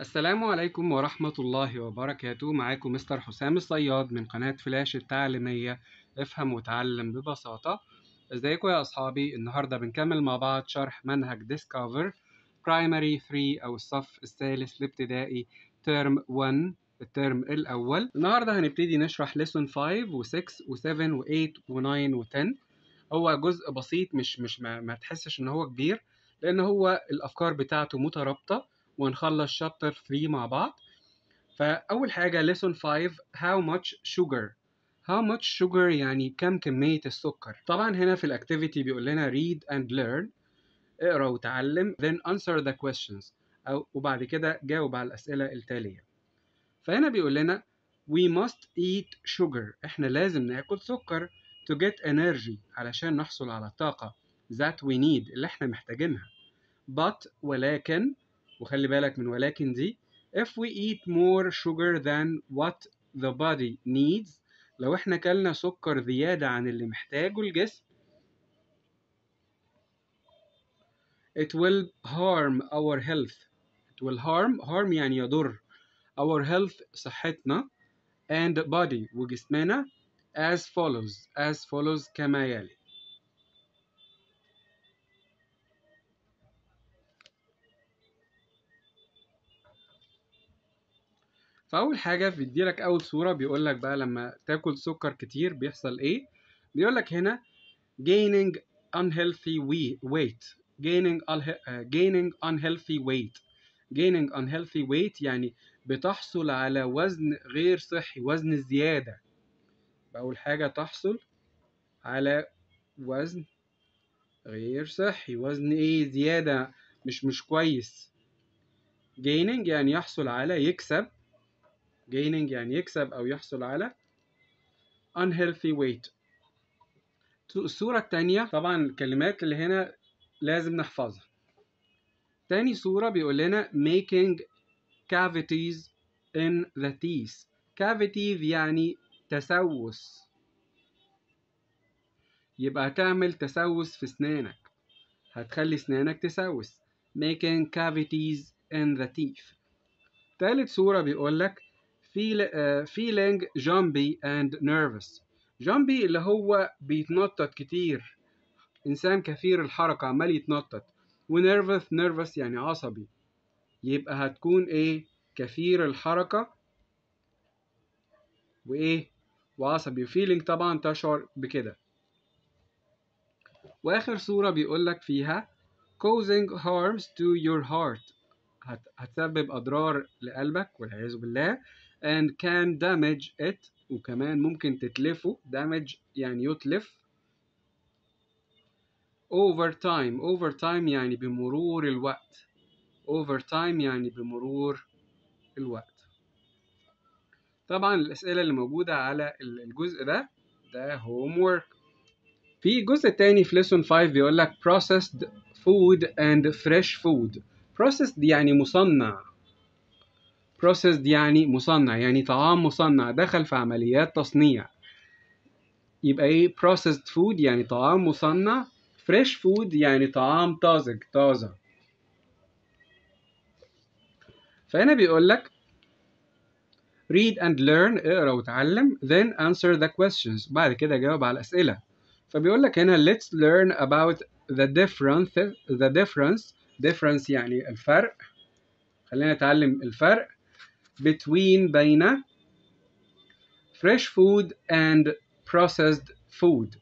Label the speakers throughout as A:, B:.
A: السلام عليكم ورحمة الله وبركاته. معاكم مستر حسام الصياد من قناة فلاش التعليمية. افهم وتعلم ببساطة. ازيكم يا أصحابي؟ النهاردة بنكمل مع بعض شرح منهج Discover Primary 3 أو الصف الثالث الابتدائي ترم 1 الترم الأول. النهاردة هنبتدي نشرح lesson 5 و6 و7 و8 و9 و10 هو جزء بسيط مش مش ما, ما تحسش إن هو كبير لأن هو الأفكار بتاعته مترابطة. ونخلص شابتر 3 مع بعض. فأول حاجة lesson 5 how much sugar. how much sugar يعني كم كمية السكر. طبعا هنا في الأكتيفيتي بيقول لنا read and learn. اقرأ وتعلم then answer the questions. أو وبعد كده جاوب على الأسئلة التالية. فهنا بيقول لنا we must eat sugar. إحنا لازم ناكل سكر to get energy علشان نحصل على الطاقة that we need اللي إحنا محتاجينها. but ولكن وخلي بالك من ولكن دي if we eat more sugar than what the body needs لو إحنا كلنا سكر زيادة عن اللي محتاجه الجسم it will harm our health it will harm harm يعني يضر our health صحتنا and body وجسمنا as follows as follows كما يلي فأول حاجة بيديلك أول صورة بيقولك بقى لما تاكل سكر كتير بيحصل إيه؟ بيقولك هنا gaining unhealthy weight. gaining gaining unhealthy weight. gaining unhealthy weight يعني بتحصل على وزن غير صحي وزن زيادة. أول حاجة تحصل على وزن غير صحي وزن إيه؟ زيادة مش مش كويس. gaining يعني يحصل على يكسب. Gaining يعني يكسب أو يحصل على unhealthy weight. الصورة التانية طبعا الكلمات اللي هنا لازم نحفظها. تاني صورة بيقول لنا making cavities in the teeth. Cavities يعني تسوس. يبقى هتعمل تسوس في اسنانك هتخلي اسنانك تسوس. Making cavities in the teeth. تالت صورة بيقول لك feel, uh, feeling jumpy and nervous. Jumpy اللي هو بيتنطط كتير. إنسان كثير الحركة عمال يتنطط. ونيرفس nervous يعني عصبي. يبقى هتكون إيه؟ كثير الحركة. وإيه؟ وعصبي. Feeling طبعا تشعر بكده. وآخر صورة بيقول لك فيها causing harms to your heart. هت هتسبب أضرار لقلبك والعياذ بالله. And can damage it. وكمان ممكن تتلفه. damage يعني يتلف. Over time. Over time يعني بمرور الوقت. Over time يعني بمرور الوقت. طبعا الأسئلة اللي موجودة على الجزء ده ده homework. في جزء تاني في lesson 5 بيقول لك processed food and fresh food. processed يعني مصنع. Processed يعني مصنع يعني طعام مصنع دخل في عمليات تصنيع. يبقى إيه؟ processed food يعني طعام مصنع fresh food يعني طعام طازج طازة. فهنا بيقول لك read and learn اقرأ وتعلم then answer the questions. بعد كده جاوب على الأسئلة. فبيقول لك هنا let's learn about the difference the difference difference يعني الفرق. خلينا نتعلم الفرق. Between بين fresh food and processed food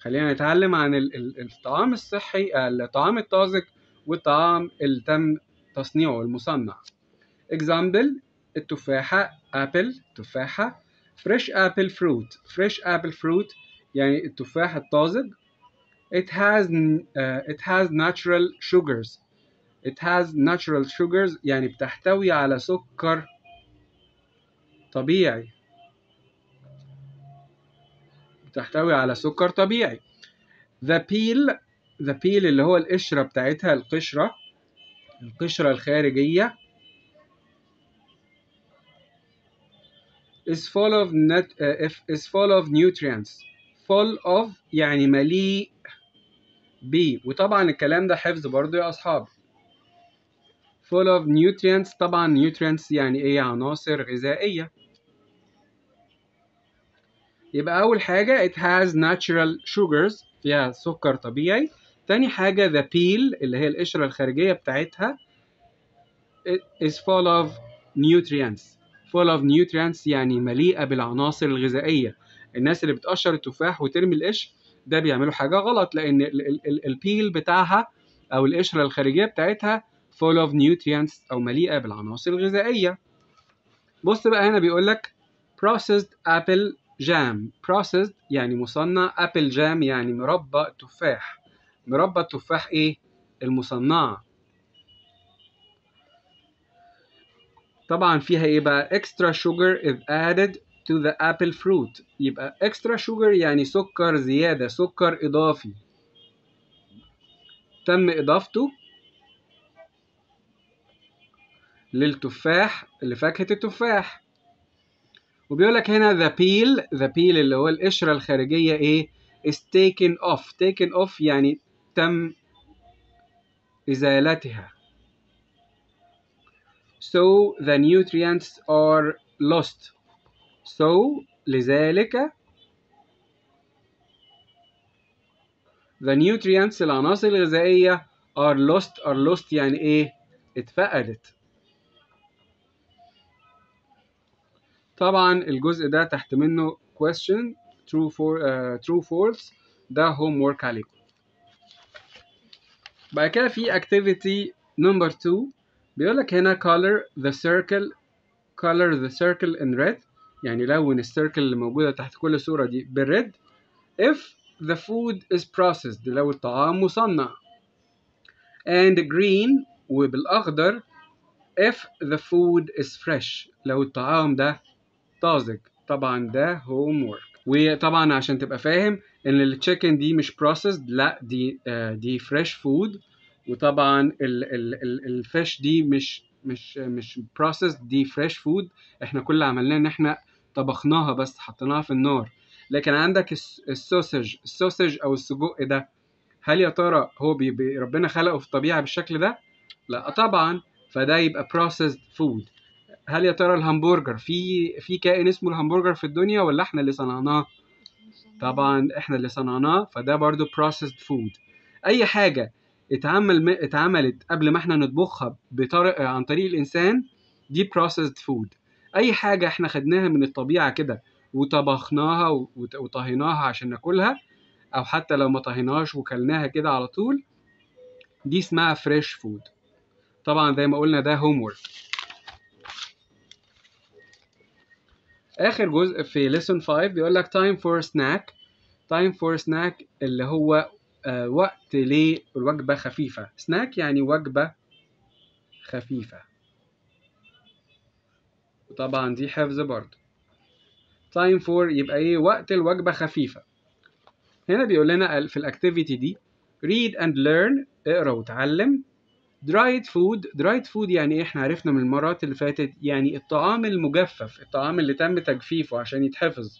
A: خلينا نتعلم عن الطعام الصحي الطعام الطازج والطعام اللي تم تصنيعه المصنع example التفاحة apple تفاحة fresh apple fruit fresh apple fruit يعني التفاح الطازج it has uh, it has natural sugars it has natural sugars يعني بتحتوي على سكر طبيعي. بتحتوي على سكر طبيعي. The peel the peel اللي هو القشرة بتاعتها القشرة القشرة الخارجية is full of net, uh, is full of nutrients. Full of يعني مليء ب وطبعا الكلام ده حفظ برضو يا أصحابي full of nutrients. طبعا nutrients يعني إيه؟ عناصر غذائية. يبقى أول حاجة it has natural sugars فيها سكر طبيعي. تاني حاجة the peel اللي هي القشرة الخارجية بتاعتها is full of nutrients. Full of nutrients يعني مليئة بالعناصر الغذائية. الناس اللي بتقشر التفاح وترمي القشر ده بيعملوا حاجة غلط لأن البيل بتاعها أو القشرة الخارجية بتاعتها full of nutrients أو مليئة بالعناصر الغذائية. بص بقى هنا بيقول لك processed apple jam. processed يعني مصنع apple jam يعني مربى تفاح. مربى التفاح إيه؟ المصنعة طبعا فيها إيه بقى؟ extra sugar is added to the apple fruit. يبقى extra sugar يعني سكر زيادة سكر إضافي. تم إضافته للتفاح لفاكهة التفاح. وبيقول لك هنا the peel the peel اللي هو القشرة الخارجية إيه؟ is taken off. Taken off يعني تم إزالتها. So the nutrients are lost. So لذلك the nutrients العناصر الغذائية are lost. Are lost يعني إيه؟ اتفقدت. طبعا الجزء ده تحت منه question true for uh, true false ده homework عليكم بعد كده في activity number 2 بيقول لك هنا color the circle color the circle in red يعني لون السيركل اللي موجودة تحت كل صورة دي بالريد if the food is processed لو الطعام مصنع and green وبالأخضر if the food is fresh لو الطعام ده طازج طبعا ده homework. وطبعا عشان تبقى فاهم إن التشيكن دي مش processed لأ دي آه دي fresh food. وطبعا الفيش دي مش مش مش processed دي fresh food. إحنا كل اللي عملناه إن إحنا طبخناها بس حطيناها في النار. لكن عندك السوسج السوسج أو السجق ده هل يا ترى هو بي ربنا خلقه في الطبيعة بالشكل ده؟ لأ طبعا. فده يبقى processed food. هل يا ترى الهمبرجر في في كائن اسمه الهمبرجر في الدنيا ولا إحنا اللي صنعناه؟ طبعا إحنا اللي صنعناه فده برضو processed food. أي حاجة اتعمل اتعملت قبل ما إحنا نطبخها بطريقه عن طريق الإنسان دي processed food. أي حاجة إحنا خدناها من الطبيعة كده وطبخناها وطهيناها عشان ناكلها أو حتى لو ما طهيناهاش وكلناها كده على طول دي اسمها fresh food طبعا زي ما قلنا ده هوم آخر جزء في lesson 5 بيقول لك time for snack. Time for snack اللي هو آه وقت لوجبه خفيفة. Snack يعني وجبة خفيفة. وطبعا دي حفظ برضه. Time for يبقى إيه؟ وقت الوجبة خفيفة. هنا بيقول لنا في الاكتيفيتي دي read and learn اقرأ وتعلم. Dried food. Dried food يعني إيه؟ إحنا عرفنا من المرات اللي فاتت يعني الطعام المجفف الطعام اللي تم تجفيفه عشان يتحفظ.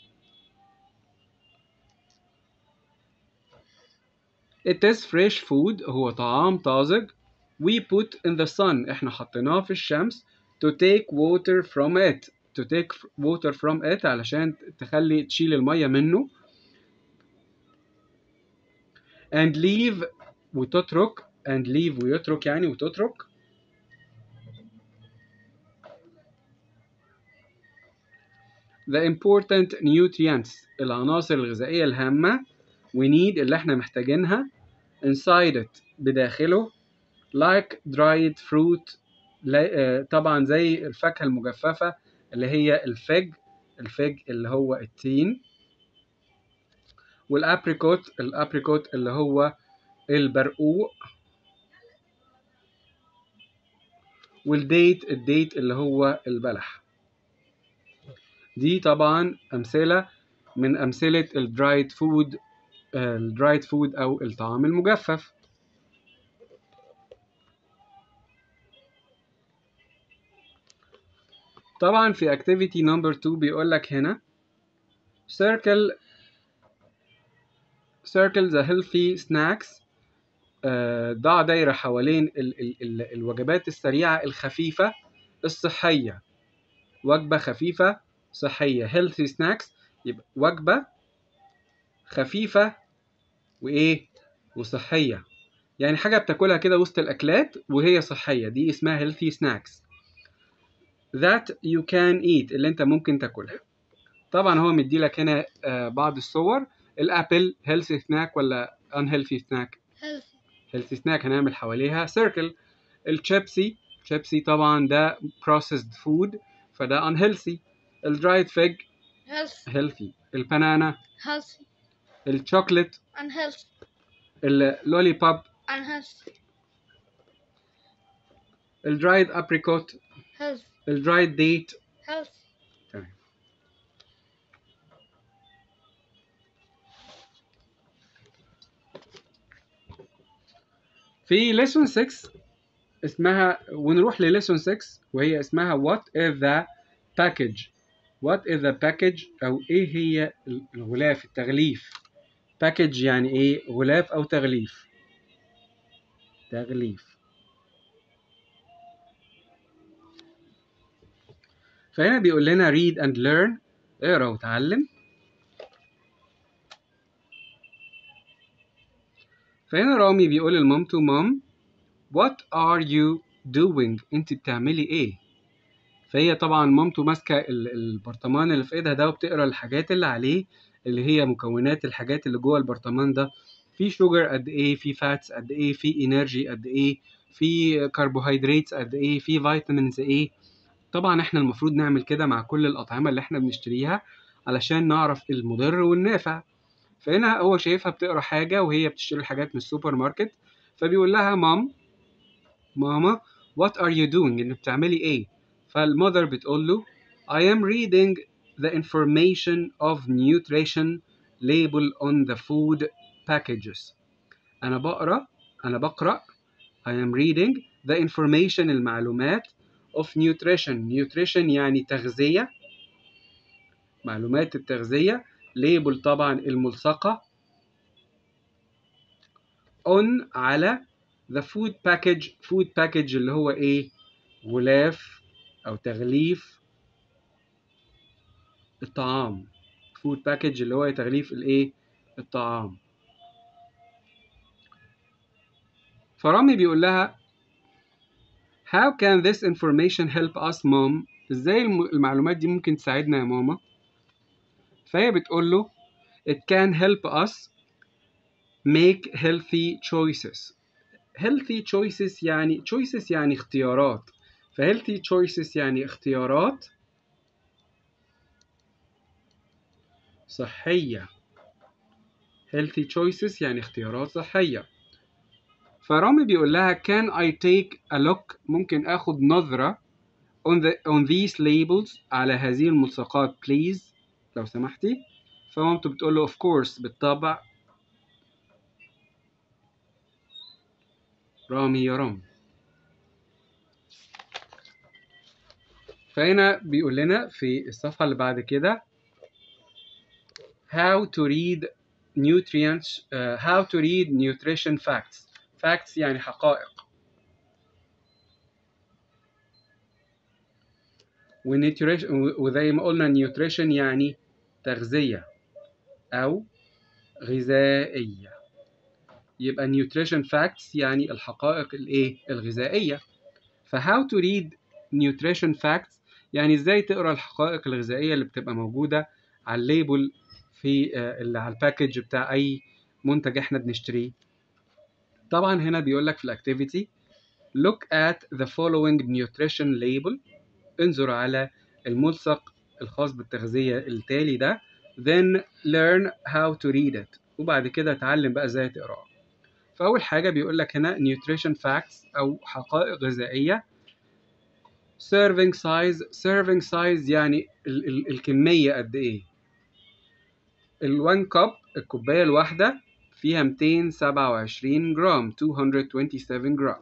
A: It is fresh food. هو طعام طازج. We put in the sun. إحنا حطيناه في الشمس to take water from it. To take water from it علشان تخلي تشيل المية منه. And leave وتترك and leave ويترك يعني وتترك. The important nutrients العناصر الغذائية الهامة we need اللي إحنا محتاجينها inside it بداخله like dried fruit طبعا زي الفاكهة المجففة اللي هي ال fig ال fig اللي هو التين وال apricot ال apricot اللي هو البرقوق. وال date ال date اللي هو البلح. دي طبعا أمثلة من أمثلة ال dried food ال dried food أو الطعام المجفف. طبعا في activity number 2 بيقول لك هنا circle circle the healthy snacks ضع دايرة حوالين ال ال ال الوجبات السريعة الخفيفة الصحية. وجبة خفيفة صحية. Healthy snacks. يبقى وجبة خفيفة وإيه؟ وصحية. يعني حاجة بتاكلها كده وسط الأكلات وهي صحية. دي اسمها healthy snacks. That you can eat. اللي أنت ممكن تاكلها. طبعا هو مديلك هنا آه، بعض الصور. ال apple healthy snack ولا unhealthy snack
B: healthy.
A: healthy snack هنعمل حواليها. circle الشيبسي شيبسي طبعا ده processed food فده unhealthy ال dried
B: fig
A: healthy ال banana
B: healthy
A: ال
B: chocolate
A: un ال
B: lollipop
A: un ال dried apricot
B: healthy
A: ال dried
B: date
A: healthy في lesson 6 اسمها ونروح ل lesson 6 وهي اسمها what is the package. What is the package أو إيه هي الغلاف التغليف. Package يعني إيه؟ غلاف أو تغليف. تغليف. فهنا بيقول لنا read and learn. اقرأ وتعلم. فهنا رامي بيقول لمامته مام what are you doing? انت بتعملي إيه؟ فهي طبعا مامته ماسكة ال- البرطمان اللي في ايدها ده وبتقرأ الحاجات اللي عليه اللي هي مكونات الحاجات اللي جوه البرطمان ده. في sugar قد إيه في fats قد إيه في energy قد إيه في كربوهيدرات قد إيه في vitamins إيه. طبعا إحنا المفروض نعمل كده مع كل الأطعمة اللي إحنا بنشتريها علشان نعرف المضر والنافع. فهنا هو شايفها بتقرا حاجة وهي بتشتري الحاجات من السوبر ماركت فبيقول لها mom ماما what are you doing انك بتعملي إيه؟ فال mother بتقول له I am reading the information of nutrition label on the food packages. أنا بقرأ أنا بقرأ I am reading the information المعلومات of nutrition. Nutrition يعني تغذية معلومات التغذية label طبعا الملصقة. on على the food package food package اللي هو إيه؟ غلاف أو تغليف الطعام. food package اللي هو تغليف الإيه؟ الطعام. فرامي بيقول لها How can this information help us mom? إزاي الم- المعلومات دي ممكن تساعدنا يا ماما؟ فهي بتقول له It can help us make healthy choices healthy choices يعني choices يعني اختيارات ف healthy choices يعني اختيارات صحية healthy choices يعني اختيارات صحية فرامي بيقول لها can I take a look ممكن اخد نظرة on, the, on these labels على هذه الملصقات please لو سمحتي. فمامته بتقول له of course بالطبع. رامي يا رامي. فهنا بيقول لنا في الصفحة اللي بعد كده how to read nutrients uh, how to read nutrition facts. Facts يعني حقائق. وزي ما قلنا nutrition يعني تغذية أو غذائية. يبقى nutrition facts يعني الحقائق الإيه؟ الغذائية. ف how to read nutrition facts يعني إزاي تقرأ الحقائق الغذائية اللي بتبقى موجودة على ال label في آه، اللي على ال package بتاع أي منتج إحنا بنشتريه. طبعا هنا بيقول لك في ال activity look at the following nutrition label. انظر على الملصق الخاص بالتغذية التالي ده then learn how to read it. وبعد كده اتعلم بقى إزاي تقرأه. فأول حاجة بيقول لك هنا nutrition facts أو حقائق غذائية. serving size serving size يعني ال ال الكمية قد إيه؟ ال 1 cup الكوباية الواحدة فيها 227 جرام 227 جرام.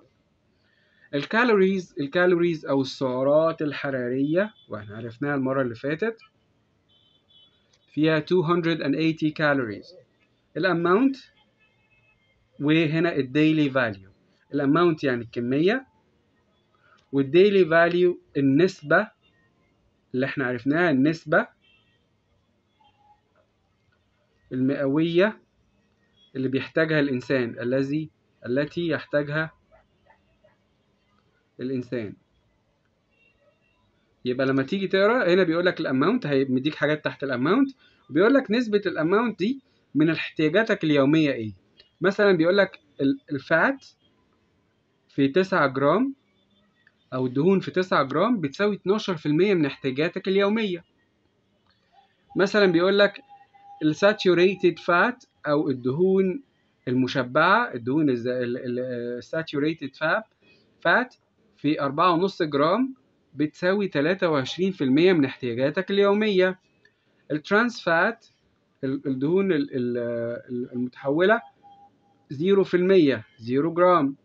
A: ال calories ال calories أو السعرات الحرارية وإحنا عرفناها المرة اللي فاتت فيها 280 calories ال amount وهنا ال daily value ال amount يعني الكمية وال daily value النسبة اللي إحنا عرفناها النسبة المئوية اللي بيحتاجها الإنسان الذي التي يحتاجها الإنسان. يبقى لما تيجي تقرأ هنا بيقول لك ال amount هيديك حاجات تحت ال amount بيقول لك نسبة ال amount دي من احتياجاتك اليومية إيه؟ مثلا بيقول لك ال fat في 9 جرام أو الدهون في 9 جرام بتساوي 12% من احتياجاتك اليومية. مثلا بيقول لك ال saturated fat أو الدهون المشبعة الدهون ال saturated fat في 4.5 جرام بتساوي 23% من احتياجاتك اليومية. ال trans fat الدهون المتحولة 0% 0 جرام.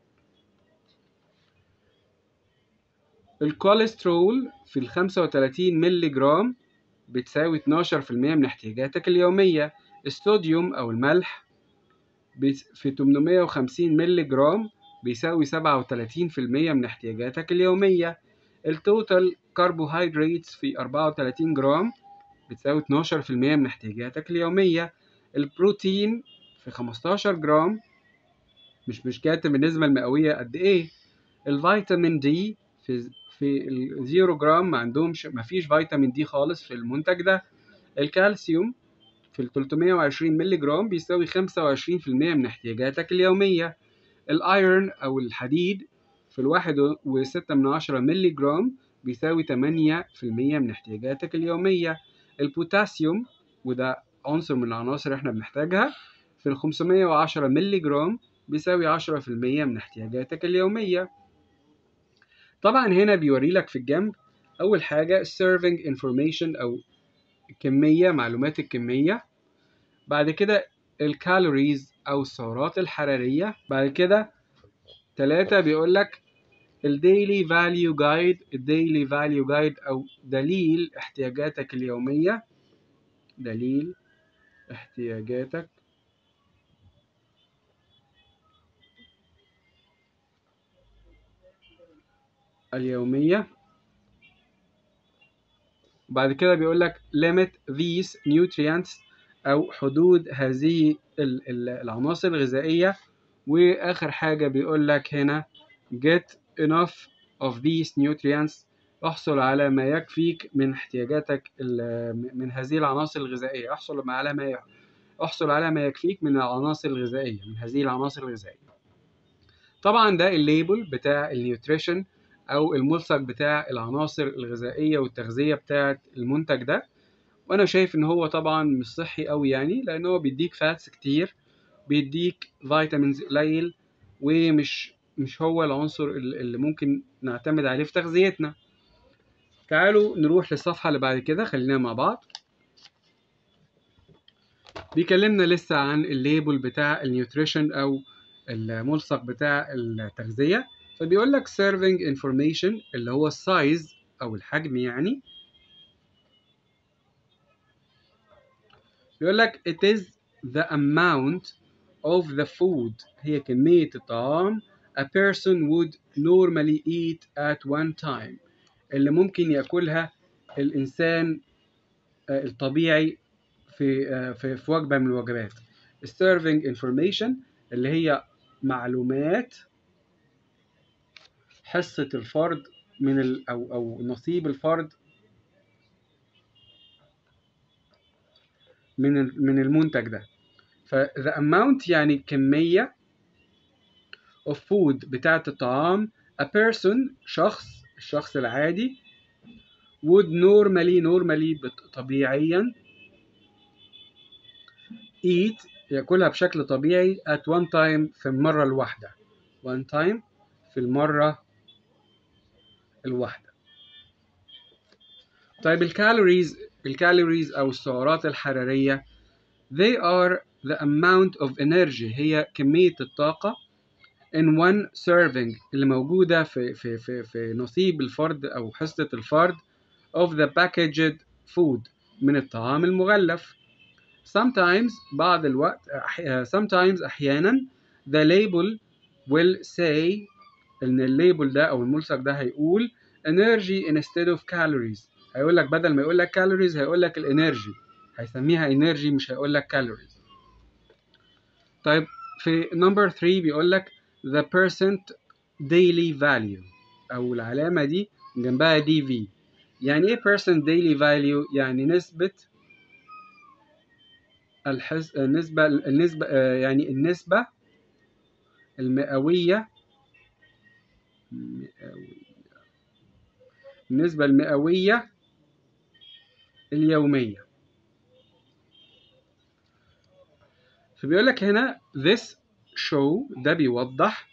A: الكوليسترول في ال 35 ملي جرام بتساوي 12% من احتياجاتك اليومية. الصوديوم أو الملح في 850 ملي جرام بيساوي 37% من احتياجاتك اليومية. ال total carbohydrates في 34 جرام بتساوي 12% من احتياجاتك اليومية. البروتين في 15 جرام مش مش كاتب النسبة المئوية قد إيه؟ الفيتامين D في في ال zero جرام ما عندهمش ما فيش فيتامين D خالص في المنتج ده. الكالسيوم في ال 320 ملي جرام بيساوي 25% من احتياجاتك اليومية. ال iron أو الحديد في الواحد وستة من عشرة ملي جرام بيساوي في المية من احتياجاتك اليومية. البوتاسيوم وده عنصر من العناصر إحنا بنحتاجها في الخمسمية وعشرة ملي جرام بيساوي عشرة في المية من احتياجاتك اليومية. طبعا هنا بيوري لك في الجنب أول حاجة serving information أو كمية معلومات الكمية. بعد كده ال calories أو السعرات الحرارية. بعد كده تلاتة بيقول لك ال daily value guide ال daily value guide أو دليل احتياجاتك اليومية. دليل احتياجاتك. اليومية. بعد كده بيقول لك limit these nutrients أو حدود هذه العناصر الغذائية. وآخر حاجة بيقول لك هنا get enough of these nutrients. أحصل على ما يكفيك من احتياجاتك من هذه العناصر الغذائية. أحصل على ما أحصل على ما يكفيك من العناصر الغذائية من هذه العناصر الغذائية. طبعا ده ال label بتاع ال nutrition أو الملصق بتاع العناصر الغذائية والتغذية بتاعة المنتج ده. وأنا شايف إن هو طبعا مش صحي قوي يعني لأن هو بيديك fats كتير بيديك vitamins قليل ومش مش هو العنصر اللي ممكن نعتمد عليه في تغذيتنا. تعالوا نروح للصفحة اللي بعد كده خلينا مع بعض. بيكلمنا لسه عن ال label بتاع ال nutrition أو الملصق بتاع التغذية. فبيقول لك serving information اللي هو ال size أو الحجم يعني بيقول لك it is the amount of the food. هي كمية الطعام. A person would normally eat at one time. اللي ممكن يأكلها الإنسان الطبيعي في في في وجبة من الوجبات. Serving information اللي هي معلومات حصة الفرد من ال أو أو نصيب الفرد من من المنتج ده. ف the amount يعني كمية of food بتاعة الطعام. A person شخص الشخص العادي would normally normally طبيعيا eat يأكلها بشكل طبيعي at one time في المرة الواحدة. One time في المرة الواحدة. طيب ال calories ال calories أو السعرات الحرارية. They are the amount of energy. هي كمية الطاقة in one serving اللي موجودة في في في في نصيب الفرد أو حصة الفرد of the packaged food من الطعام المغلف. Sometimes بعض الوقت sometimes أحيانا the label will say إن ال label ده أو الملصق ده هيقول energy instead of calories. هيقول لك بدل ما يقول لك calories هيقول لك ال energy هيسميها energy مش هيقول لك calories. طيب في number 3 بيقول لك the percent daily value أو العلامة دي جنبها دي في يعني إيه percent daily value يعني نسبة الحس... النسبة النسبة يعني النسبة المئوية مئوية. النسبة المئوية اليومية. فبيقول لك هنا this show ده بيوضح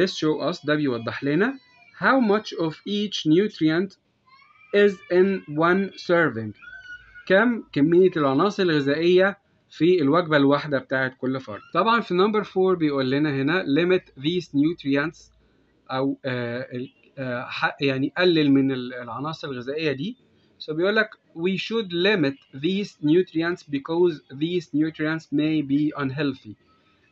A: this show us ده بيوضح لنا how much of each nutrient is in one serving. كم كمية العناصر الغذائية في الوجبة الواحدة بتاعت كل فرد. طبعا في نمبر 4 بيقول لنا هنا limit these nutrients أو آه آه يعني قلل من ال- العناصر الغذائية دي. So بيقول لك we should limit these nutrients because these nutrients may be unhealthy.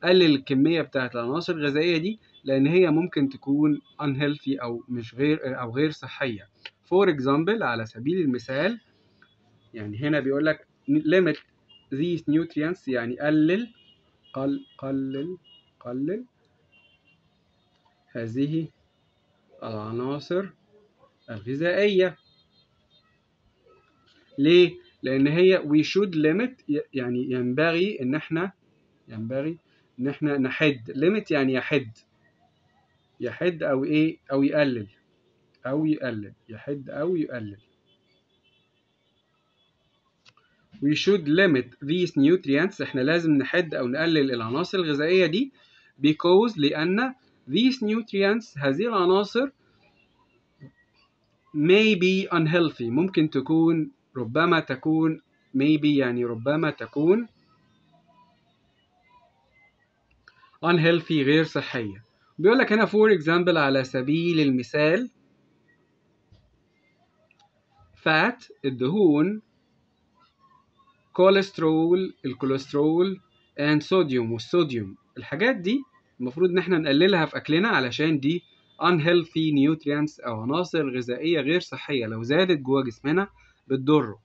A: قلل الكمية بتاعت العناصر الغذائية دي لأن هي ممكن تكون unhealthy أو مش غير أو غير صحية. For example على سبيل المثال يعني هنا بيقول لك limit these nutrients يعني قلل قل قلل قلل هذه العناصر الغذائية. ليه؟ لأن هي we should limit يعني ينبغي إن إحنا ينبغي إن إحنا نحد. limit يعني يحد. يحد أو إيه؟ أو يقلل. أو يقلل. يحد أو يقلل. We should limit these nutrients. إحنا لازم نحد أو نقلل العناصر الغذائية دي because لأن these nutrients هذه العناصر may be unhealthy. ممكن تكون ربما تكون maybe يعني ربما تكون unhealthy غير صحية. بيقول لك هنا for example على سبيل المثال fat الدهون كوليسترول الكوليسترول and sodium والصوديوم الحاجات دي المفروض إن إحنا نقللها في أكلنا علشان دي unhealthy nutrients أو عناصر غذائية غير صحية. لو زادت جوه جسمنا بتضره.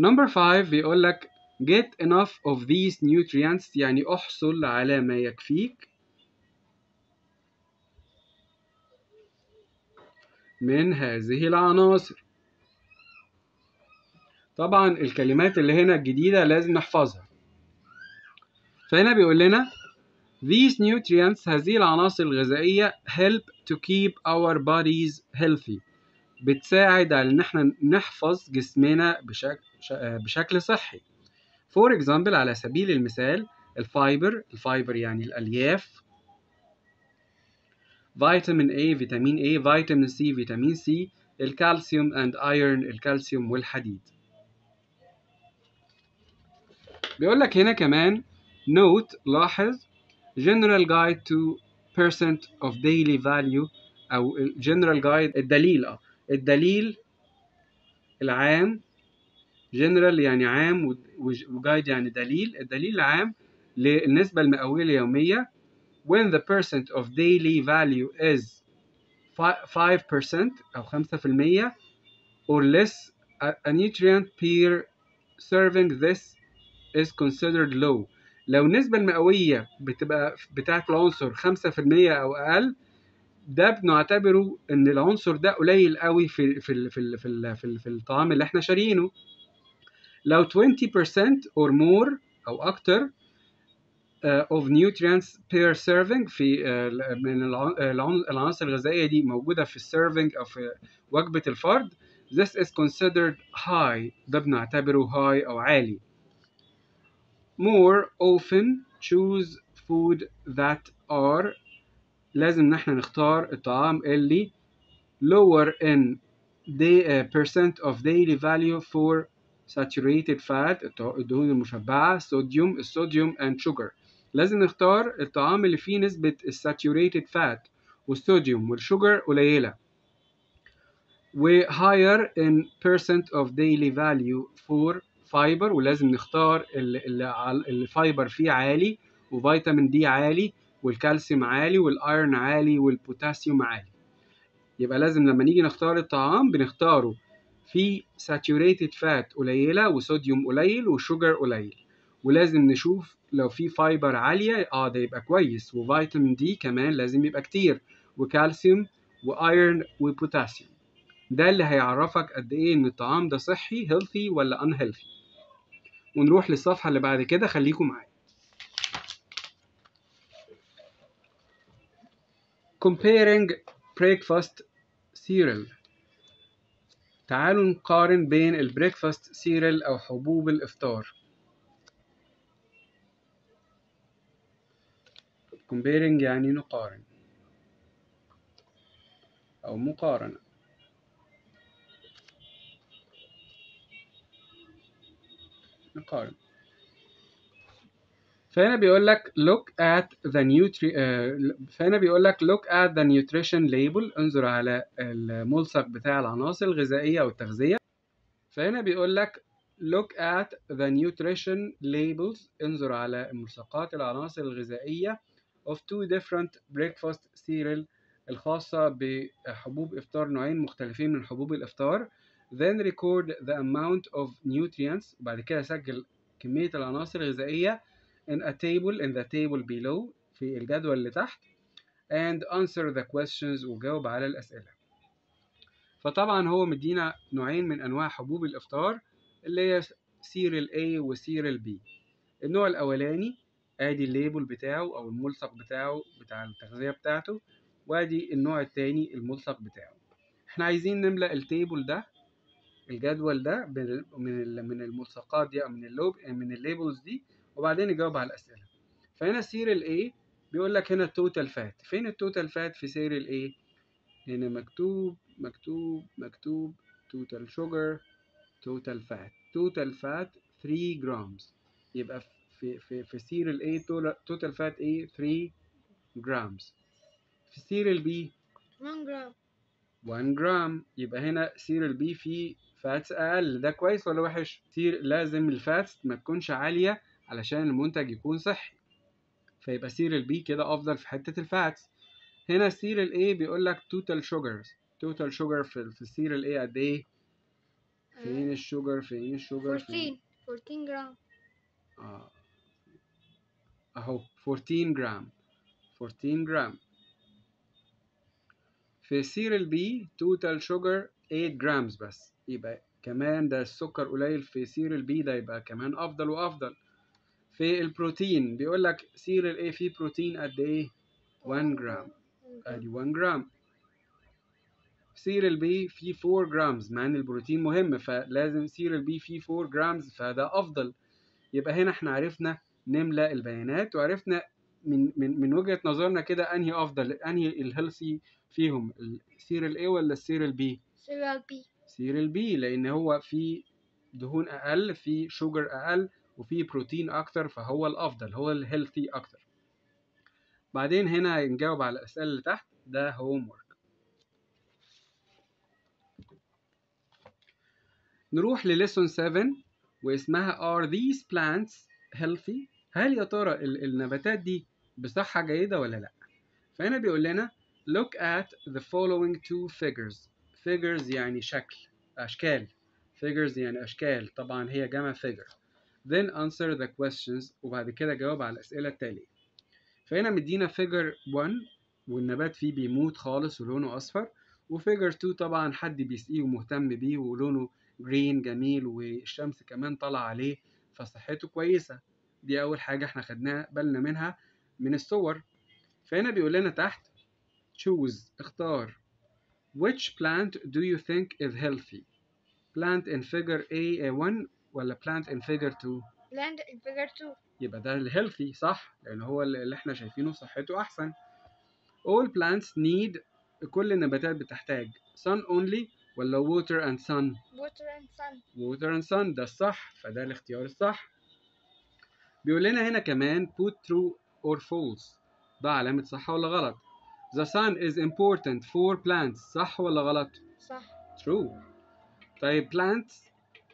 A: Number 5 بيقول لك get enough of these nutrients يعني احصل على ما يكفيك. من هذه العناصر. طبعا الكلمات اللي هنا الجديدة لازم نحفظها. فهنا بيقول لنا These nutrients هذه العناصر الغذائية help to keep our bodies healthy. بتساعد على إن إحنا نحفظ جسمنا بشكل بشكل صحي. For example على سبيل المثال ال fiber ال fiber يعني الألياف. فيتامين A فيتامين A فيتامين C فيتامين C الكالسيوم and iron الكالسيوم والحديد. بيقول لك هنا كمان note لاحظ general guide to percent of daily value أو general guide الدليل آه. الدليل العام general يعني عام وجايد يعني دليل. الدليل العام للنسبة المئوية اليومية when the percent of daily value is 5% أو 5% or less a, nutrient per serving this is considered low. لو النسبة المئوية بتبقى بتاعة العنصر 5% أو أقل ده بنعتبره إن العنصر ده قليل قوي في في في في في, في الطعام اللي إحنا شاريينه. لو 20% or more أو أكتر uh, of nutrients per serving في uh, من العناصر الغذائية دي موجودة في السيرفنج أو في وجبة الفرد this is considered high. ده بنعتبره high أو عالي. More often choose food that are لازم نحن نختار الطعام اللي lower in the uh, percent of daily value for saturated fat الدهون المشبعة صوديوم الصوديوم and sugar. لازم نختار الطعام اللي فيه نسبة الساتوريتد فات والصوديوم والشوجر قليلة. و higher in percent of daily value for fiber ولازم نختار اللي, اللي, عل- اللي fiber فيه عالي وفيتامين D عالي والكالسيوم عالي وال iron عالي والبوتاسيوم عالي. يبقى لازم لما نيجي نختار الطعام بنختاره في saturated fat قليلة وصوديوم قليل و sugar قليل. ولازم نشوف لو في fiber عالية آه ده يبقى كويس. وفيتامين D كمان لازم يبقى كتير. وكالسيوم و iron وبوتاسيوم. ده اللي هيعرفك قد إيه إن الطعام ده صحي healthy ولا unhealthy. ونروح للصفحة اللي بعد كده خليكم معايا. Comparing breakfast cereal. تعالوا نقارن بين ال breakfast cereal أو حبوب الإفطار. Comparing يعني نقارن. أو مقارنة. نقارن. فهنا بيقول لك look at the nutri آه، فهنا بيقول لك look at the nutrition label. انظر على الملصق بتاع العناصر الغذائية أو التغذية فهنا بيقول لك look at the nutrition labels. انظر على ملصقات العناصر الغذائية of two different breakfast cereal الخاصة بحبوب إفطار نوعين مختلفين من حبوب الإفطار. Then record the amount of nutrients. وبعد كده سجل كمية العناصر الغذائية. In a table in the table below في الجدول اللي تحت and answer the questions وجاوب على الأسئلة. فطبعا هو مدينا نوعين من أنواع حبوب الإفطار اللي هي cereal A و cereal B. النوع الأولاني آدي ال label بتاعه أو الملصق بتاعه بتاع التغذية بتاعته وآدي النوع التاني الملصق بتاعه. إحنا عايزين نملأ ال table ده الجدول ده من من الملصقات دي أو من اللوب من ال labels دي وبعدين نجاوب على الأسئلة. فهنا cereal A بيقول لك هنا ال total fat فين ال total fat في cereal A هنا مكتوب مكتوب مكتوب total sugar total fat total fat 3 grams يبقى في في في cereal A total fat A 3 grams في cereal B
B: 1 جرام
A: 1 جرام يبقى هنا cereal B فيه fats أقل. ده كويس ولا وحش؟ سير لازم ال fats ما تكونش عالية علشان المنتج يكون صحي فيبقى cereal B كده أفضل في حتة ال fats هنا cereal A بيقول لك total sugars total sugar في في ال cereal A قد إيه؟ فين ال sugar فين ال sugar فين؟
B: 14 14 جرام
A: آه. أهو 14 جرام 14 جرام في cereal B total sugar 8 grams بس. يبقى كمان ده السكر قليل في cereal B ده يبقى كمان أفضل وأفضل. في البروتين. بيقول لك cereal A فيه بروتين قد إيه؟ 1 جرام ادي 1 جرام cereal B فيه 4 grams مع إن البروتين مهم فلازم cereal B فيه 4 grams فده أفضل. يبقى هنا إحنا عرفنا نملأ البيانات وعرفنا من من من وجهة نظرنا كده أنهي أفضل أنهي ال healthy فيهم ال cereal A ولا ال cereal
B: B cereal
A: B cereal B لأن هو فيه دهون أقل فيه sugar أقل وفيه بروتين أكتر فهو الأفضل هو ال healthy أكتر. بعدين هنا هنجاوب على الأسئلة اللي تحت ده هوم ورك نروح لليسون 7 واسمها are these plants healthy? هل يا ترى ال- النباتات دي بصحة جيدة ولا لأ؟ فهنا بيقول لنا look at the following two figures. Figures يعني شكل أشكال. Figures يعني أشكال. طبعا هي جمع figure. Then answer the questions وبعد كده جاوب على الأسئلة التالية. فهنا مدينا figure 1 والنبات فيه بيموت خالص ولونه أصفر وفيجر 2 طبعا حد بيسقيه ومهتم بيه ولونه جرين جميل والشمس كمان طالعة عليه فصحته كويسة. دي أول حاجة إحنا خدناها بالنا منها من الصور. فهنا بيقول لنا تحت choose اختار. Which plant do you think is healthy? Plant in figure A A1 ولا plant in figure 2
B: plant figure 2
A: يبقى ده ال healthy صح؟ لأن هو اللي إحنا شايفينه صحته أحسن. All plants need كل النباتات بتحتاج sun only ولا water and sun
B: water and sun
A: water and sun ده الصح فده الاختيار الصح. بيقول لنا هنا كمان put true or false. ده علامة صح ولا غلط؟ The sun is important for plants صح ولا غلط؟
B: صح.
A: True. طيب plants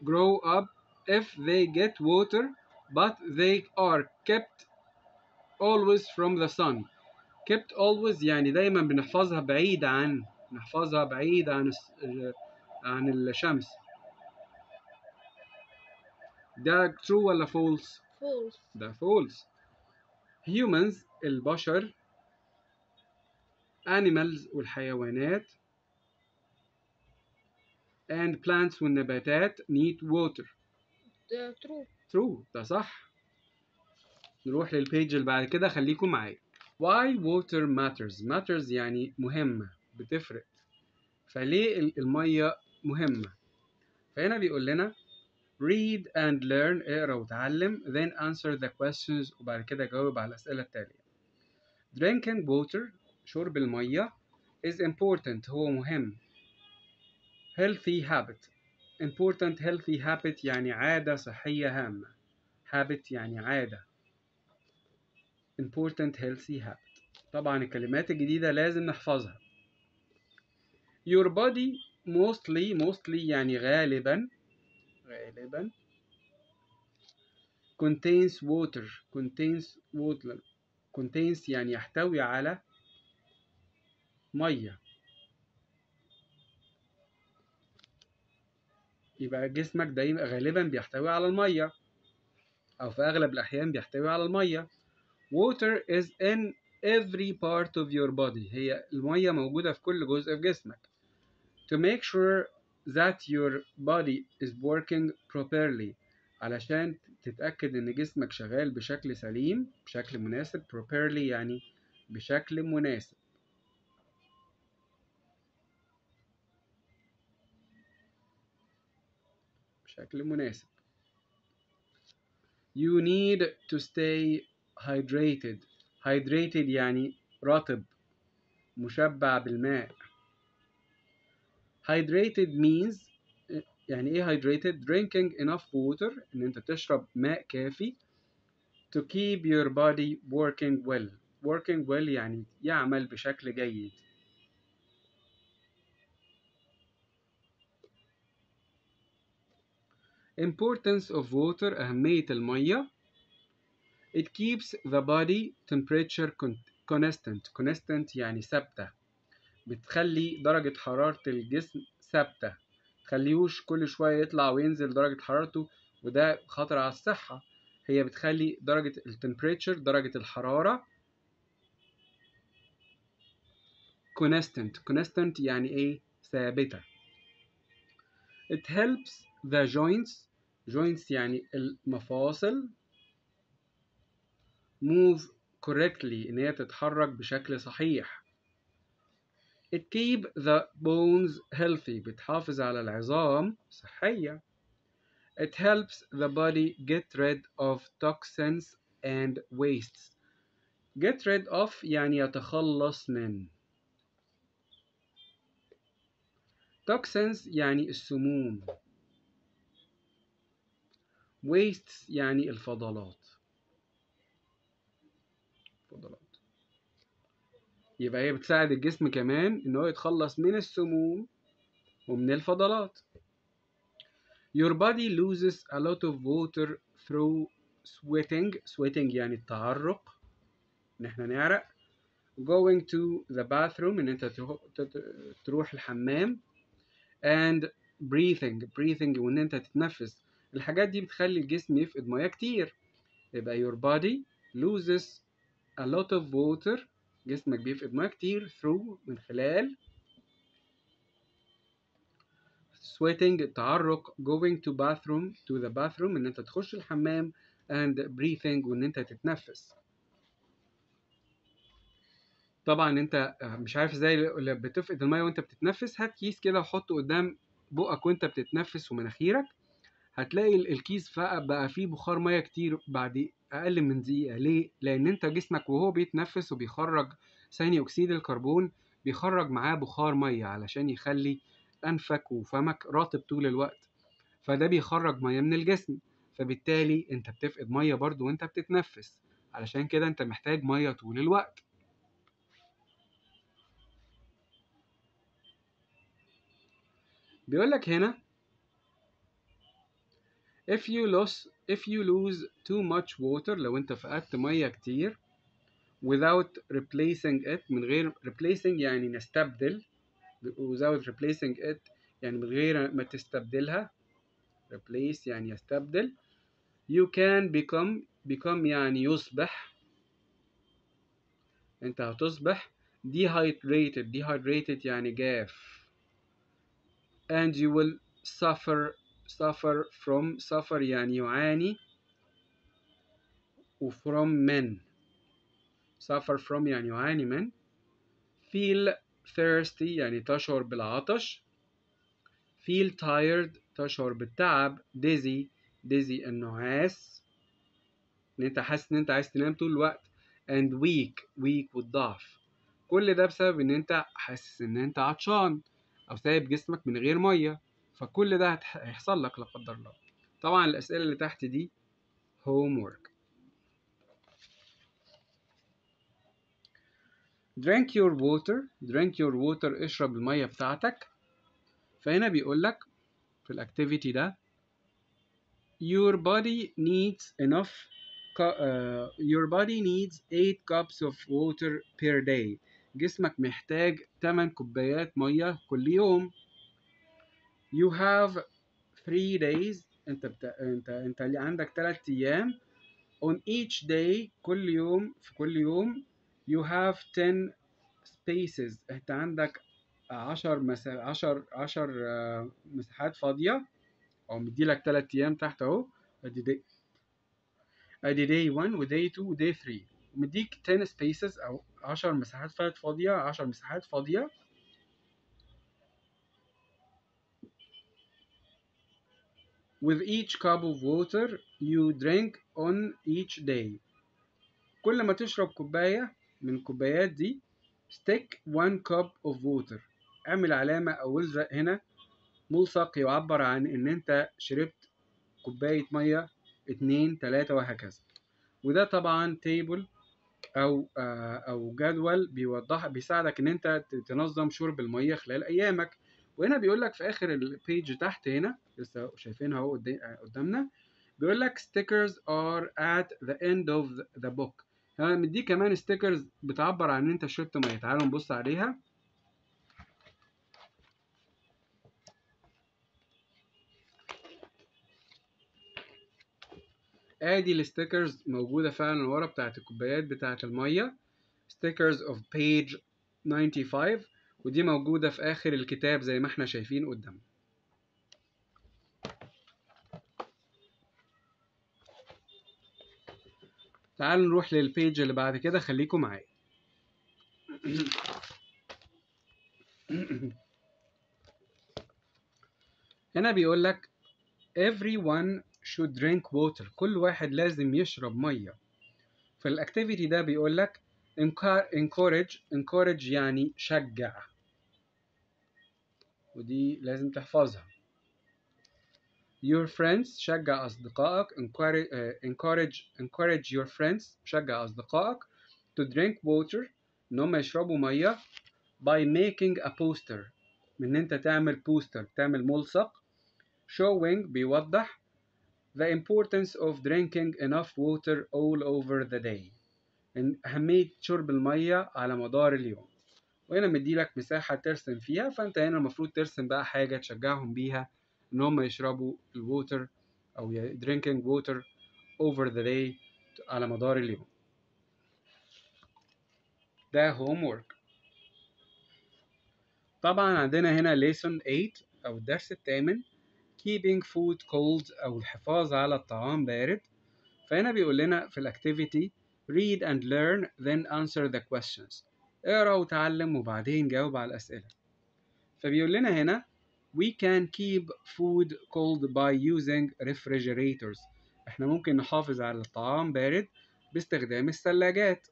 A: grow up if they get water but they are kept always from the sun kept always يعني دايما بنحفظها بعيد عن نحفظها بعيد عن الس- عن الشمس ده true ولا false
B: False.
A: ده false humans البشر animals والحيوانات and plants والنباتات need water
B: True.
A: true. ده صح. نروح للبيج اللي بعد كده خليكم معايا. Why water matters matters يعني مهمة بتفرق. فليه ال- المية مهمة؟ فهنا بيقول لنا read and learn اقرأ وتعلم then answer the questions وبعد كده جاوب على الأسئلة التالية. Drinking water شرب المية is important هو مهم. Healthy habit. Important healthy habit يعني عادة صحية هامة habit يعني عادة important healthy habit طبعا الكلمات الجديدة لازم نحفظها your body mostly mostly يعني غالبا غالبا contains water contains water contains يعني يحتوي على مية يبقى جسمك دايما غالبا بيحتوي على المية أو في أغلب الأحيان بيحتوي على المية. Water is in every part of your body. هي المية موجودة في كل جزء في جسمك. To make sure that your body is working properly علشان تتأكد إن جسمك شغال بشكل سليم بشكل مناسب properly يعني بشكل مناسب. بشكل مناسب you need to stay hydrated hydrated يعني رطب مشبع بالماء hydrated means يعني ايه hydrated drinking enough water ان انت تشرب ماء كافي to keep your body working well working well يعني يعمل بشكل جيد Importance of water أهمية المية. It keeps the body temperature con- constant. Constant يعني ثابتة. بتخلي درجة حرارة الجسم ثابتة. تخليهوش كل شوية يطلع وينزل درجة حرارته وده خطر على الصحة. هي بتخلي درجة التمبريتشر درجة الحرارة constant. Constant يعني إيه؟ ثابتة. It helps the joints joints يعني المفاصل move correctly ان هي تتحرك بشكل صحيح it keep the bones healthy بتحافظ على العظام صحية it helps the body get rid of toxins and wastes get rid of يعني يتخلص من toxins يعني السموم wastes يعني الفضلات. فضلات. يبقى هي بتساعد الجسم كمان إن هو يتخلص من السموم ومن الفضلات. Your body loses a lot of water through sweating. Sweating يعني التعرق. إن إحنا نعرق. Going to the bathroom إن أنت تروح الحمام. And breathing. Breathing وإن أنت تتنفس. الحاجات دي بتخلي الجسم يفقد ميه كتير. يبقى your body loses a lot of water. جسمك بيفقد ميه كتير through من خلال sweating التعرق going to bathroom to the bathroom إن أنت تخش الحمام and breathing وإن أنت تتنفس. طبعا أنت مش عارف إزاي بتفقد الميه وأنت بتتنفس هات كيس كده وحطه قدام بقك وأنت بتتنفس ومناخيرك. هتلاقي ال- الكيس بقى بقى فيه بخار مية كتير بعد أقل من دقيقة. ليه؟ لأن أنت جسمك وهو بيتنفس وبيخرج ثاني أكسيد الكربون بيخرج معاه بخار مية علشان يخلي أنفك وفمك رطب طول الوقت. فده بيخرج مية من الجسم. فبالتالي أنت بتفقد مية برضو وأنت بتتنفس. علشان كده أنت محتاج مية طول الوقت. بيقول لك هنا if you lose if you lose too much water لو انت فقدت ميه كتير without replacing it من غير replacing يعني نستبدل without replacing it يعني من غير ما تستبدلها replace يعني يستبدل you can become become يعني يصبح انت هتصبح dehydrated dehydrated يعني جاف and you will suffer suffer from suffer يعني يعاني. و from men. Suffer from يعني يعاني من. Feel thirsty يعني تشعر بالعطش. Feel tired تشعر بالتعب. Dizzy. Dizzy النعاس إن أنت حاسس إن أنت عايز تنام طول الوقت. And weak. Weak والضعف كل ده بسبب إن أنت حاسس إن أنت عطشان. أو سايب جسمك من غير مية. فكل ده هيحصل لك لا قدر الله. طبعا الأسئلة اللي تحت دي homework. Drink your water. Drink your water. اشرب المية بتاعتك. فهنا بيقول لك في الاكتيفيتي ده your body needs enough uh, your body needs 8 cups of water per day. جسمك محتاج 8 كوبايات مية كل يوم. You have 3 days. انت بتا... انت انت اللي عندك 3 أيام. On each day كل يوم في كل يوم you have 10 spaces. انت عندك 10 مسا... 10 10 آه، مساحات فاضية. أو مديلك 3 أيام تحت أهو. أدي دي أدي day 1 و day 2 و day 3 مديك 10 spaces أو 10 مساحات فاضية 10 مساحات فاضية. With each cup of water you drink on each day. كل ما تشرب كوباية من الكوبايات دي stick one cup of water. اعمل علامة أو الزق هنا. ملصق يعبر عن إن أنت شربت كوباية مية اتنين تلاتة وهكذا. وده طبعا تيبل أو آه، أو جدول بيوضح بيساعدك إن أنت تنظم شرب المية خلال أيامك. وهنا بيقول لك في آخر ال page تحت هنا لسه شايفينها آه، قدامنا بيقول لك stickers are at the end of the book. ها مدي كمان stickers بتعبر عن إن أنت شربت مية. تعالوا نبص عليها. آدي ال stickers موجودة فعلا ورا بتاعت الكوبايات بتاعت المية. Stickers of page 95 ودي موجودة في آخر الكتاب زي ما إحنا شايفين قدامنا. تعالوا نروح للبيج اللي بعد كده خليكم معايا. هنا بيقول لك everyone should drink water. كل واحد لازم يشرب مية. في ال activity ده بيقول لك encour- encourage encourage يعني شجع. ودي لازم تحفظها your friends شجع أصدقائك encourage, uh, encourage encourage your friends شجع أصدقائك to drink water إن هم يشربوا مية by making a poster من إن أنت تعمل بوستر تعمل ملصق showing بيوضح the importance of drinking enough water all over the day إن أهمية شرب المية على مدار اليوم وهنا مديلك مساحة ترسم فيها فأنت هنا المفروض ترسم بقى حاجة تشجعهم بيها إن هم يشربوا الووتر أو drinking water over the day على مدار اليوم. ده homework. طبعا عندنا هنا lesson 8 أو الدرس الثامن keeping food cold أو الحفاظ على الطعام بارد. فهنا بيقول لنا في الاكتيفيتي read and learn then answer the questions. اقرأ وتعلم وبعدين جاوب على الأسئلة. فبيقول لنا هنا we can keep food cold by using refrigerators. إحنا ممكن نحافظ على الطعام بارد باستخدام الثلاجات.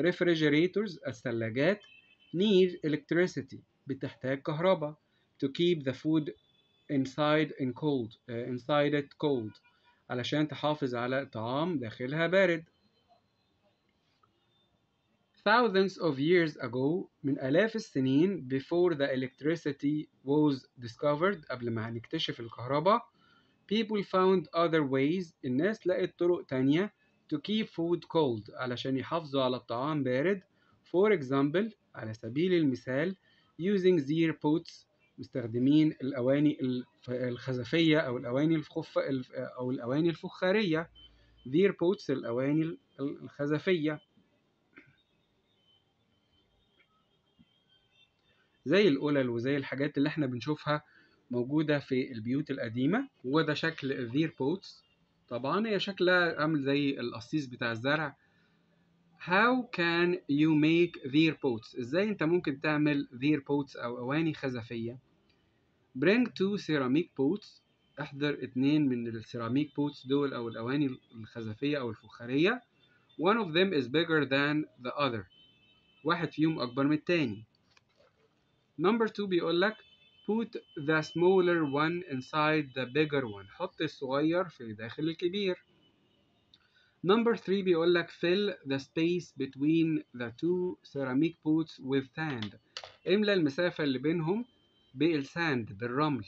A: Refrigerators الثلاجات need electricity. بتحتاج كهرباء. To keep the food inside in cold uh, inside it cold. علشان تحافظ على الطعام داخلها بارد. Thousands of years ago من آلاف السنين before the electricity was discovered قبل ما نكتشف الكهرباء people found other ways. الناس لقت طرق تانية to keep food cold علشان يحافظوا على الطعام بارد. For example على سبيل المثال using their pots مستخدمين الأواني الخزفية أو الأواني الخف أو الأواني الفخارية. Their pots الأواني ال- الخزفية. زي القلل وزي الحاجات اللي إحنا بنشوفها موجودة في البيوت القديمة وده شكل الذير بوتس طبعا هي شكلها عامل زي القصيص بتاع الزرع. How can you make their pots إزاي انت ممكن تعمل their pots أو أواني خزفية؟ Bring two ceramic pots احضر اتنين من السيراميك بوتس دول أو الأواني الخزفية أو الفخارية. One of them is bigger than the other. واحد فيهم أكبر من التاني. Number two بيقول لك put the smaller one inside the bigger one حط الصغير في داخل الكبير Number three بيقول لك fill the space between the two ceramic pots with sand املى المسافة اللي بينهم بالساند بالرمل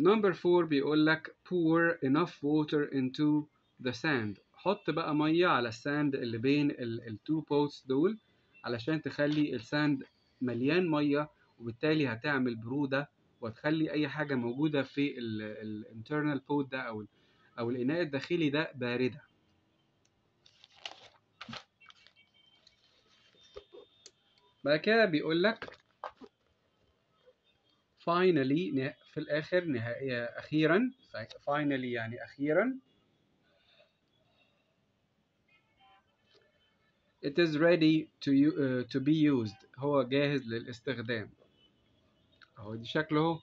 A: Number four بيقول لك pour enough water into the sand حط بقى مية على الساند اللي بين التو بوتس دول علشان تخلي الساند مليان مية وبالتالي هتعمل برودة وتخلي أي حاجة موجودة في ال internal pot ده أو ال أو الإناء الداخلي ده باردة. بعد كده بيقول لك finally في الآخر نهائية أخيرا finally يعني أخيرا. It is ready to, uh, to be used. هو جاهز للاستخدام. أهو دي شكله. اهو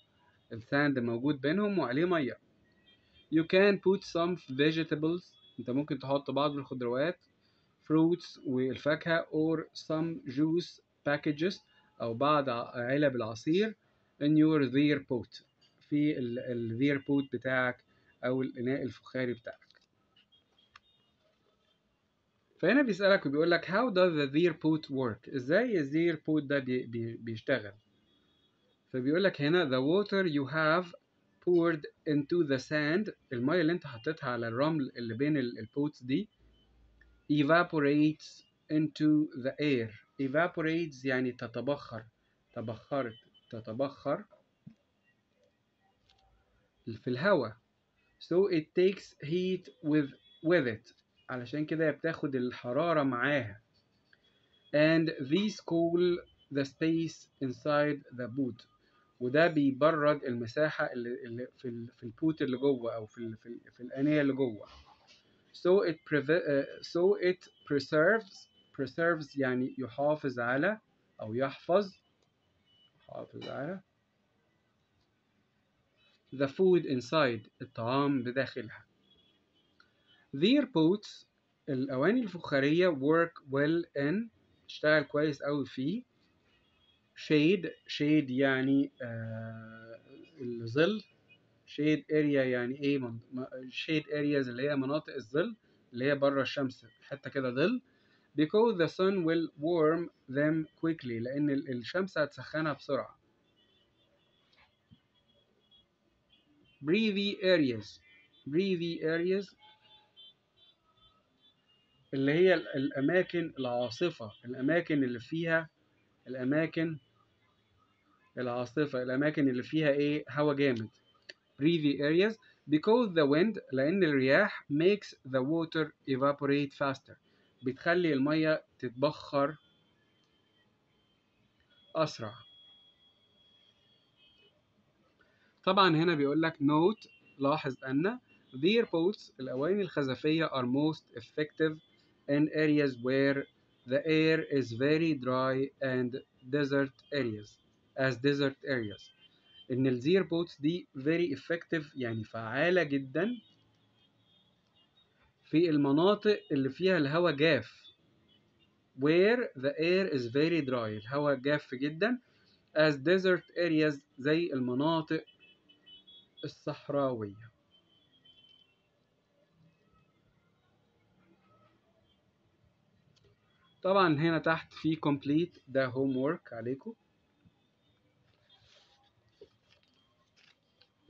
A: الساند موجود بينهم وعليه مية. You can put some vegetables. أنت ممكن تحط بعض الخضروات fruits والفاكهة or some juice packages أو بعض علب العصير in your their pot. في ال their pot بتاعك أو الإناء الفخاري بتاعك. فهنا بيسألك وبيقول لك how does the their pot work? إزاي ال their pot ده بي بي بيشتغل? فبيقول لك هنا the water you have poured into the sand المية اللي انت حطيتها على الرمل اللي بين البوتس دي evaporates into the air. Evaporates يعني تتبخر. تبخرت. تتبخر في الهواء. So it takes heat with with it. علشان كده بتاخد الحرارة معاها. And these cool the space inside the boot. وده بيبرد المساحة اللي, في في البوت اللي جوه أو في ال في, ال في الآنية اللي جوه. So it uh, so it preserves preserves يعني يحافظ على أو يحفظ يحافظ على the food inside الطعام بداخلها. Their pots الأواني الفخارية work well in تشتغل كويس أوي فيه. Shade shade يعني آه الظل. Shade area يعني إيه؟ من... shade areas اللي هي مناطق الظل اللي هي بره الشمس حتة كده ظل. Because the sun will warm them quickly لأن ال- الشمس هتسخنها بسرعة. Breathy areas. Breathy areas اللي هي ال- الأماكن العاصفة الأماكن اللي فيها الأماكن العاصفة الأماكن اللي فيها إيه؟ هوا جامد. Breathy areas. Because the wind لأن الرياح makes the water evaporate faster. بتخلي المية تتبخر أسرع. طبعا هنا بيقول لك note لاحظ أن their boats الأواني الخزفية are most effective in areas where the air is very dry and desert areas as desert areas إن الزير بوتس دي very effective يعني فعالة جدا في المناطق اللي فيها الهواء جاف where the air is very dry الهواء جاف جدا as desert areas زي المناطق الصحراوية طبعا هنا تحت في complete ده homework عليكم.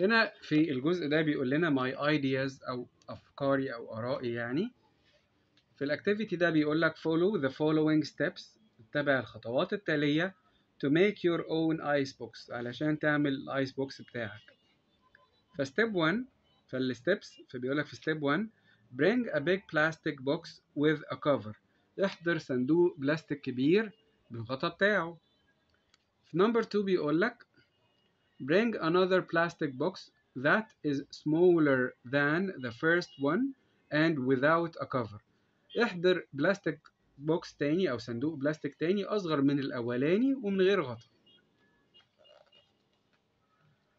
A: هنا في الجزء ده بيقول لنا my ideas أو أفكاري أو آرائي يعني. في ال activity ده بيقول لك follow the following steps. اتبع الخطوات التالية to make your own ice box علشان تعمل ال ice box بتاعك ف step 1 فال steps فبيقول لك في step 1 bring a big plastic box with a cover. احضر صندوق بلاستيك كبير بالغطا بتاعه. في number 2 بيقول لك bring another plastic box that is smaller than the first one and without a cover. احضر plastic box تاني أو صندوق بلاستيك تاني أصغر من الأولاني ومن غير غطا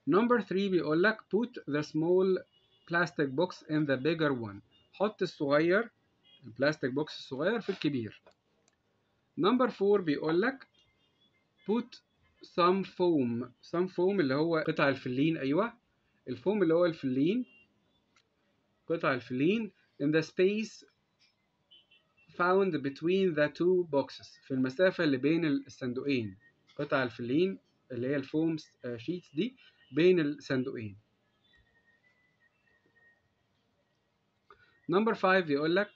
A: number 3 بيقول لك put the small plastic box in the bigger one. حط الصغير ال plastic box الصغير في الكبير. number 4 بيقول لك put some foam. Some foam اللي هو قطع الفلين. أيوه. الفوم اللي هو الفلين. قطع الفلين. In the space found between the two boxes. في المسافة اللي بين الصندوقين. قطع الفلين اللي هي ال foam sheets دي بين الصندوقين. number 5 بيقول لك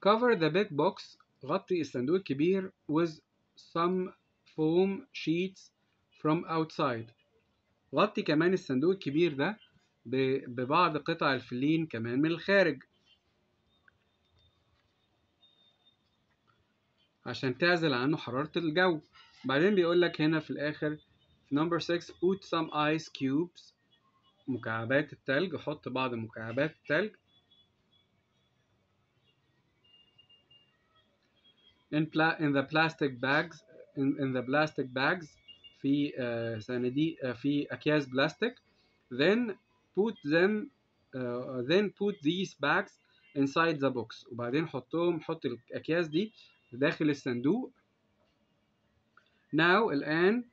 A: cover the big box غطي الصندوق الكبير with some foam sheets from outside. غطي كمان الصندوق الكبير ده ببعض قطع الفلين كمان من الخارج. عشان تعزل عنه حرارة الجو. بعدين بيقول لك هنا في الآخر في number 6 put some ice cubes مكعبات التلج حط بعض مكعبات التلج in, in the plastic bags in, in the plastic bags في uh, صناديق uh, في أكياس بلاستيك then put them uh, then put these bags inside the box وبعدين حطهم حط الأكياس دي داخل الصندوق now الآن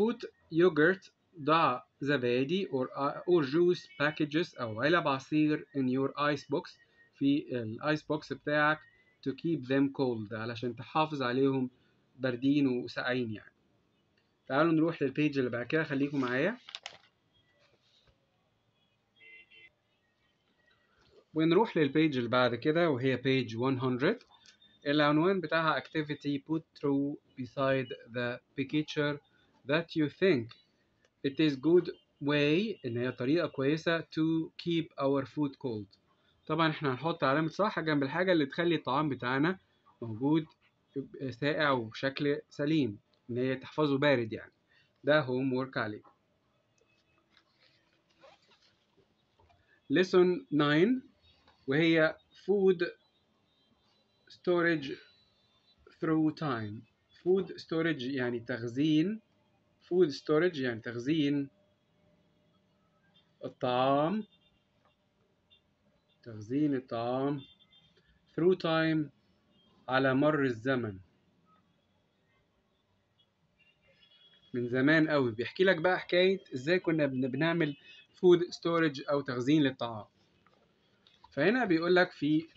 A: put yogurt ضع زبادي or, or juice packages أو علب عصير in your ice box في ال ice box بتاعك to keep them cold علشان تحافظ عليهم باردين وساقعين يعني. تعالوا نروح لل page اللي بعد كده خليكم معايا. ونروح لل page اللي بعد كده وهي page 100 العنوان بتاعها activity put true beside the picture that you think. It is good way إن هي طريقة كويسة to keep our food cold. طبعا إحنا هنحط علامة صح جنب الحاجة اللي تخلي الطعام بتاعنا موجود ساقع وبشكل سليم إن هي تحفظه بارد يعني. ده هوم ورك عليكم lesson 9 وهي food storage through time. Food storage يعني تخزين. Food storage يعني تخزين الطعام. تخزين الطعام through time على مر الزمن. من زمان قوي. بيحكي لك بقى حكاية إزاي كنا بنعمل food storage أو تخزين للطعام. فهنا بيقول لك في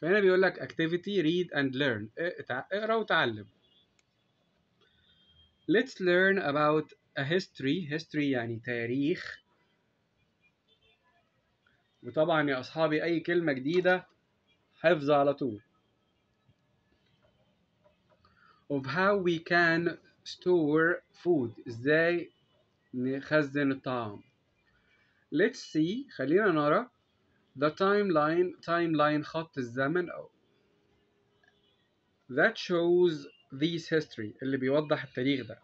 A: فهنا بيقول لك activity read and learn. اقرأ وتعلم. Let's learn about a history. History يعني تاريخ. وطبعا يا أصحابي أي كلمة جديدة حفظ على طول. Of how we can store food. إزاي نخزن الطعام. Let's see. خلينا نرى the timeline. Timeline خط الزمن. أو that shows this history. اللي بيوضح التاريخ ده.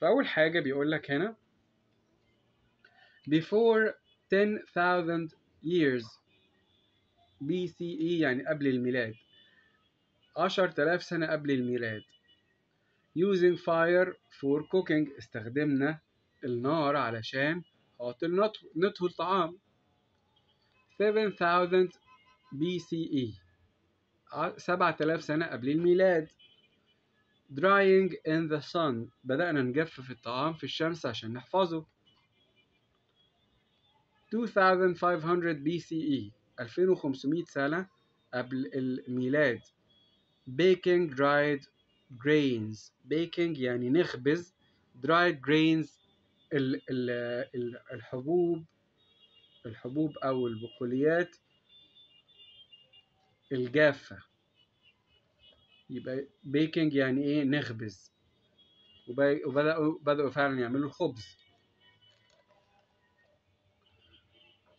A: فأول حاجة بيقول لك هنا before 10,000 years BCE يعني قبل الميلاد. 10,000 سنة قبل الميلاد. Using fire for cooking. استخدمنا النار علشان خاطر نطهو الطعام. 7000 BCE 7000 سنة قبل الميلاد. Drying in the sun. بدأنا نجفف الطعام في الشمس عشان نحفظه. 2500 BCE 2500 سنة قبل الميلاد. Baking dried grains. Baking يعني نخبز dried grains. ال ال ال الحبوب الحبوب أو البقوليات. الجافة. يبقى baking يعني إيه؟ نخبز. وب- وبدأوا بدأوا فعلا يعملوا الخبز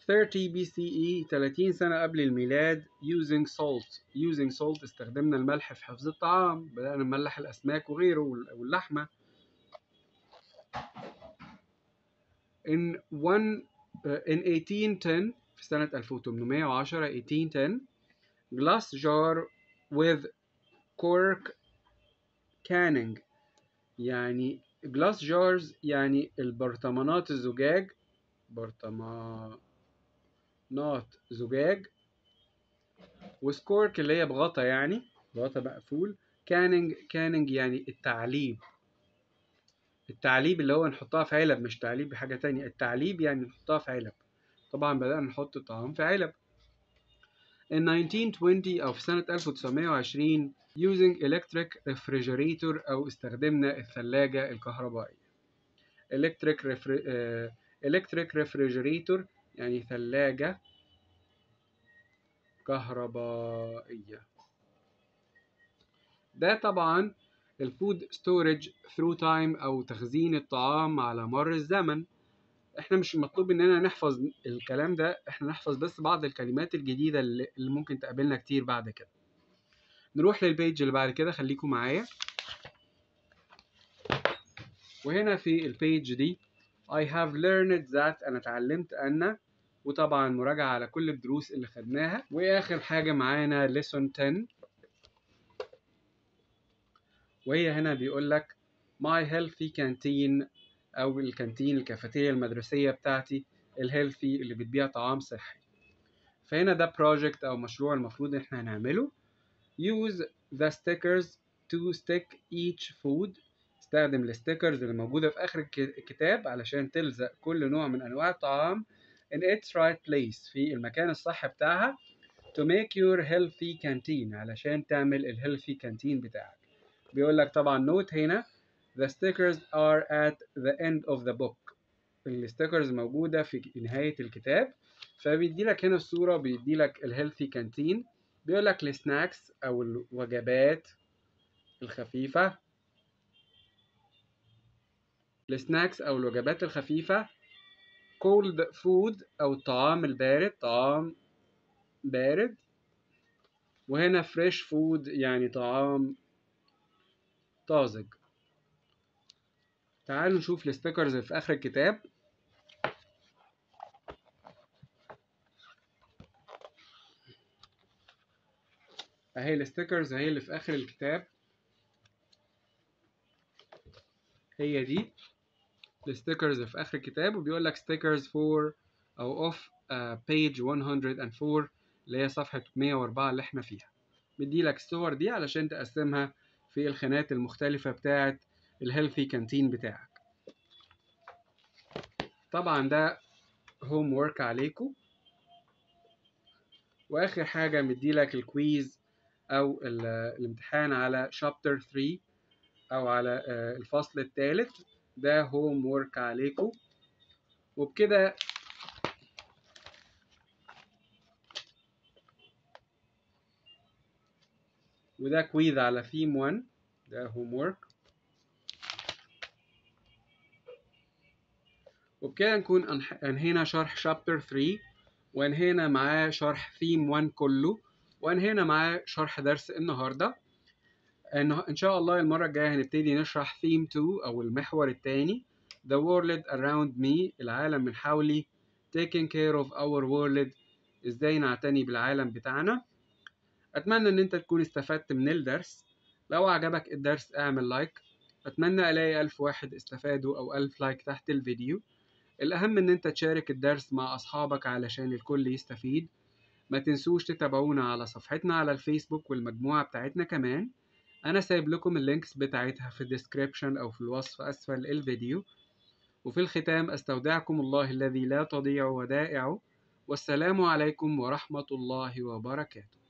A: 30 BCE 30 سنة قبل الميلاد using salt. using salt استخدمنا الملح في حفظ الطعام بدأنا نملح الأسماك وغيره وال- واللحمة. In one in 1810 في سنة 1810 1810 glass jar with cork canning. يعني glass jars يعني البرطمانات الزجاج. برطمانات زجاج وسكرو اللي هي بغطا يعني بغطا مقفول. canning canning يعني التعليب. التعليب اللي هو نحطها في علب مش تعليب بحاجة تانية. التعليب يعني نحطها في علب. طبعا بدأنا نحط الطعام في علب. In 1920 أو في سنة 1920 using electric refrigerator أو استخدمنا الثلاجة الكهربائية. Electric, refri- آه، electric refrigerator يعني ثلاجة كهربائية. ده طبعا ال food storage through time أو تخزين الطعام على مر الزمن. إحنا مش مطلوب إننا نحفظ الكلام ده إحنا نحفظ بس بعض الكلمات الجديدة اللي اللي ممكن تقابلنا كتير بعد كده. نروح لل page اللي بعد كده خليكم معايا. وهنا في ال page دي I have learned that أنا اتعلمت أن وطبعا مراجعة على كل الدروس اللي خدناها. وآخر حاجة معانا lesson 10 وهي هنا بيقول لك my healthy canteen أو الكانتين الكافيتيريا المدرسية بتاعتي ال healthy اللي بتبيع طعام صحي. فهنا ده project أو مشروع المفروض إحنا هنعمله. Use the stickers to stick each food. استخدم ال stickers اللي موجودة في الك- الكتاب علشان تلزق كل نوع من أنواع الطعام. In its right place في المكان الصح بتاعها to make your healthy canteen علشان تعمل ال healthy canteen بتاعك. بيقول لك طبعا note هنا the stickers are at the end of the book. ال stickers موجودة في نهاية الكتاب. فبيدي لك هنا الصورة بيدي لك ال healthy canteen بيقول لك ال snacks أو الوجبات الخفيفة. ال snacks أو الوجبات الخفيفة. Cold food أو الطعام البارد طعام بارد. وهنا fresh food يعني طعام طازج. تعالوا نشوف ال stickers في آخر الكتاب. أهي ال stickers أهي اللي في آخر الكتاب. هي دي. ال stickers في آخر الكتاب وبيقول لك for أو of uh, page 104 اللي هي صفحة 104 اللي إحنا فيها. مدي لك الصور دي علشان تقسمها في الخانات المختلفة بتاعة ال healthy canteen بتاعك. طبعا ده homework عليكم. وآخر حاجة مدي لك ال quiz أو ال- الامتحان على chapter 3 أو على آه، الفصل الثالث. ده homework عليكم. وبكده وده quiz على ثيم 1 ده homework وبكده نكون أنهينا شرح شابتر 3 وأنهينا معاه شرح ثيم 1 كله وأنهينا معاه شرح درس النهارده. إن شاء الله المرة الجاية هنبتدي نشرح ثيم 2 أو المحور الثاني The world around me العالم من حولي taking care of our world إزاي نعتني بالعالم بتاعنا. أتمنى إن أنت تكون استفدت من الدرس. لو عجبك الدرس أعمل لايك أتمنى ألاقي ألف واحد استفادوا أو ألف like تحت الفيديو. الأهم إن أنت تشارك الدرس مع أصحابك علشان الكل يستفيد. ما تنسوش تتابعونا على صفحتنا على الفيسبوك والمجموعة بتاعتنا كمان. أنا سايب لكم ال links بتاعتها في ال description أو في الوصف أسفل الفيديو. وفي الختام أستودعكم الله الذي لا تضيع ودائعه. والسلام عليكم ورحمة الله وبركاته.